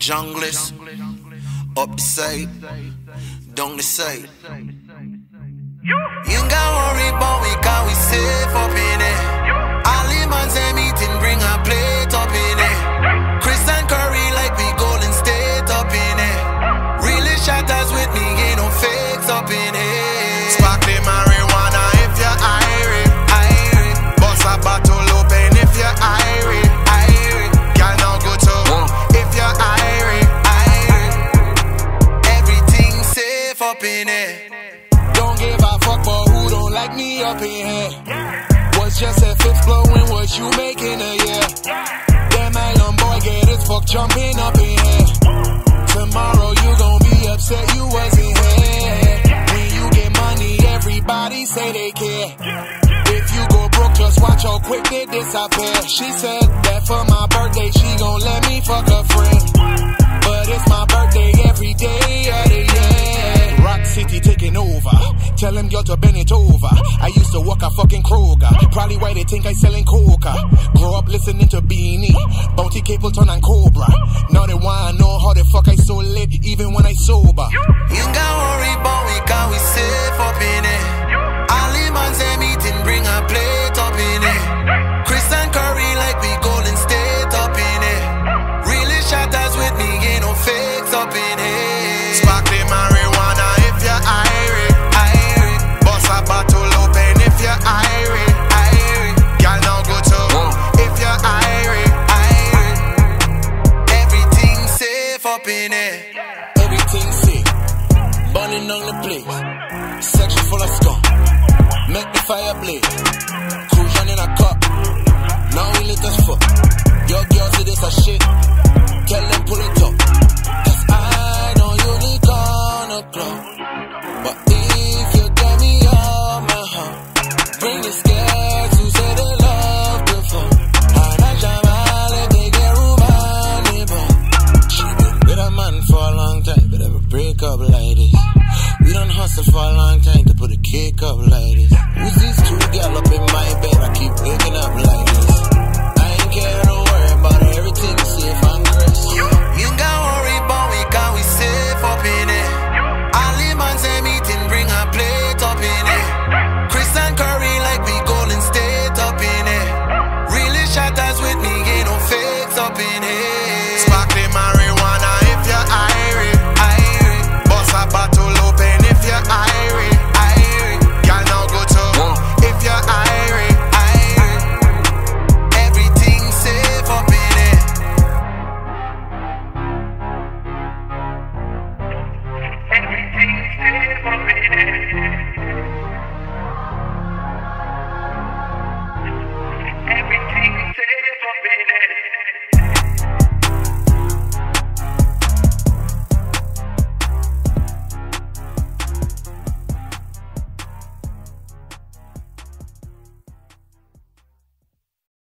junglist. Up the side, down the side. Up in it. Don't give a fuck for who don't like me up in here. Was just a fifth blowing what you making a year. Damn island boy get his fuck jumping up in here. Tomorrow you gon' be upset you wasn't here. When you get money, everybody say they care. If you go broke, just watch how quick they disappear. She said that for my birthday, she gon' let me fuck Tell them girl to bend it over. I used to work at fucking Kroger. Probably why they think I selling coca. Grow up listening to Beenie, Bounty Capleton and Cobra. Now they wanna know how the fuck I so lit even when I sober. You got worry about we cause we safe up in it. All the man say meeting bring a plate up in it. Chris and Curry like we Golden State up in it. Really shatters with me, ain't no fakes up in it. Sparkling marijuana in it. Everything sick. Burning on the place. Section full of scum. Make the fire blaze. Hustle for a long time to put a kick up like this. Who's these two gal up in my bed? I keep waking up like